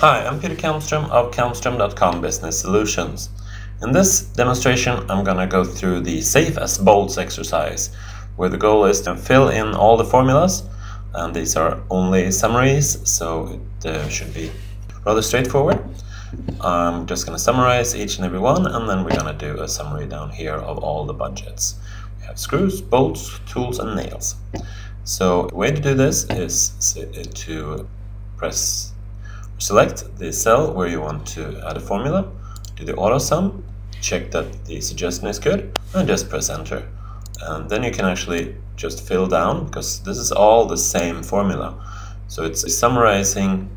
Hi, I'm Peter Kalmstrom of Kalmstrom.com Business Solutions. In this demonstration, I'm going to go through the Safe as Bolts exercise, where the goal is to fill in all the formulas, and these are only summaries, so it uh, should be rather straightforward. I'm just going to summarize each and every one, and then we're going to do a summary down here of all the budgets. We have screws, bolts, tools, and nails. So the way to do this is to press Select the cell where you want to add a formula, do the auto sum, check that the suggestion is good, and just press enter. And then you can actually just fill down, because this is all the same formula. So it's summarizing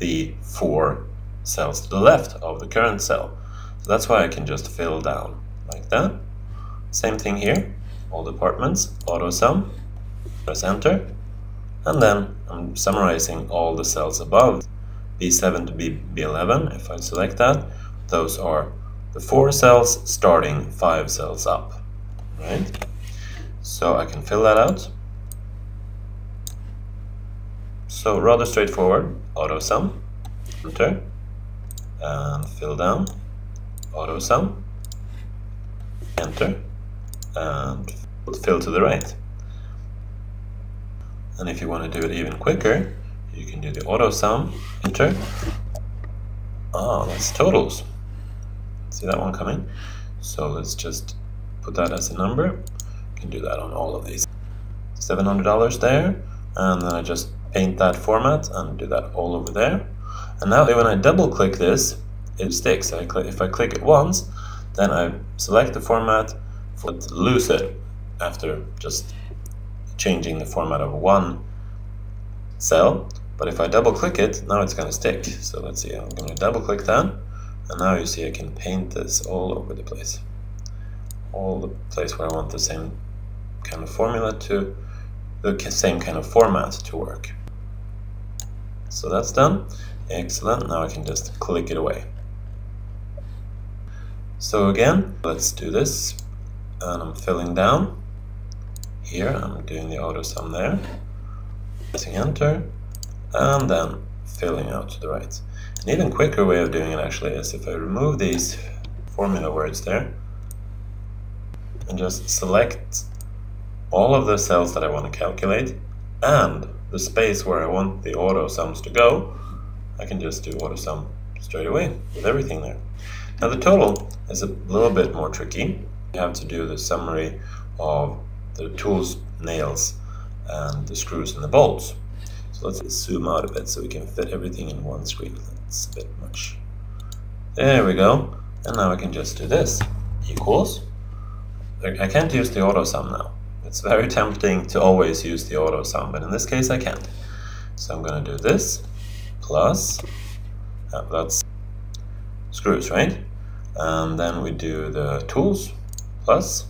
the four cells to the left of the current cell. So that's why I can just fill down like that. Same thing here, all departments, auto sum, press enter, and then I'm summarizing all the cells above B7 to B, B11, if I select that, those are the four cells starting five cells up, right? So I can fill that out. So rather straightforward, auto sum, enter, and fill down, auto sum, enter, and fill to the right. And if you want to do it even quicker, you can do the auto sum, enter. Ah, that's totals. See that one coming? So let's just put that as a number. You can do that on all of these. $700 there, and then I just paint that format and do that all over there. And now when I double click this, it sticks. I if I click it once, then I select the format, for lose it after just changing the format of one cell. But if I double click it, now it's going to stick. So let's see, I'm going to double click that. And now you see I can paint this all over the place. All the place where I want the same kind of formula to, the same kind of format to work. So that's done. Excellent. Now I can just click it away. So again, let's do this. And I'm filling down. Here, I'm doing the auto sum there. Pressing enter and then filling out to the right. An even quicker way of doing it actually is if I remove these formula words there and just select all of the cells that I want to calculate and the space where I want the auto sums to go, I can just do auto sum straight away with everything there. Now the total is a little bit more tricky. You have to do the summary of the tools, nails, and the screws and the bolts. So let's zoom out a bit so we can fit everything in one screen. That's a bit much. There we go. And now I can just do this. Equals. I can't use the auto sum now. It's very tempting to always use the auto sum, but in this case I can't. So I'm going to do this plus, uh, that's screws, right? And then we do the tools plus,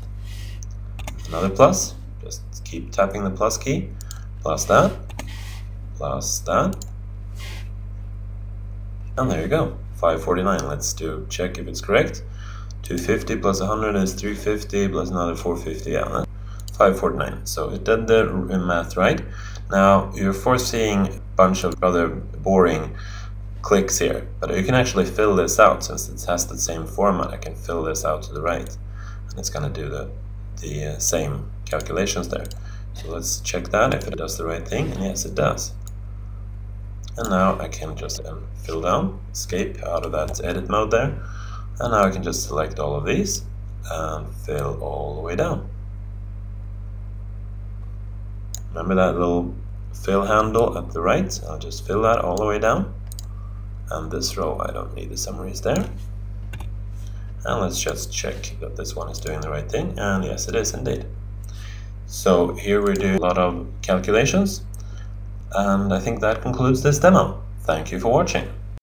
another plus, just keep tapping the plus key, plus that, plus that. And there you go, 549. Let's do check if it's correct. 250 plus 100 is 350 plus another 450. Yeah, 549. So it did the math right. Now you're foreseeing a bunch of rather boring clicks here, but you can actually fill this out since it has the same format. I can fill this out to the right, and it's going to do the the uh, same calculations there. So let's check that if it does the right thing, and yes, it does. And now I can just um, fill down, escape out of that edit mode there. And now I can just select all of these and fill all the way down. Remember that little fill handle at the right? I'll just fill that all the way down. And this row, I don't need the summaries there. And let's just check that this one is doing the right thing. And yes, it is indeed. So here we're doing a lot of calculations. And I think that concludes this demo. Thank you for watching.